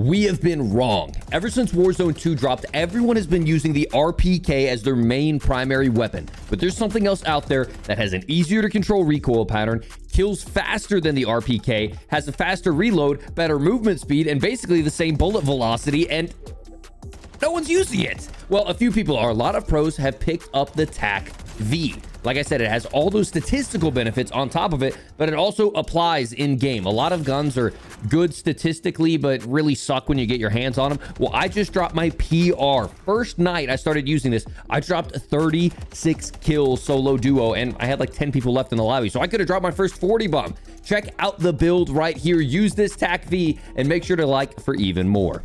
We have been wrong. Ever since Warzone 2 dropped, everyone has been using the RPK as their main primary weapon. But there's something else out there that has an easier to control recoil pattern, kills faster than the RPK, has a faster reload, better movement speed, and basically the same bullet velocity, and no one's using it. Well, a few people are. A lot of pros have picked up the TAC V. Like I said, it has all those statistical benefits on top of it, but it also applies in game. A lot of guns are good statistically, but really suck when you get your hands on them. Well, I just dropped my PR. First night I started using this, I dropped 36 kills solo duo, and I had like 10 people left in the lobby. So I could have dropped my first 40 bomb. Check out the build right here. Use this TAQ-V and make sure to like for even more.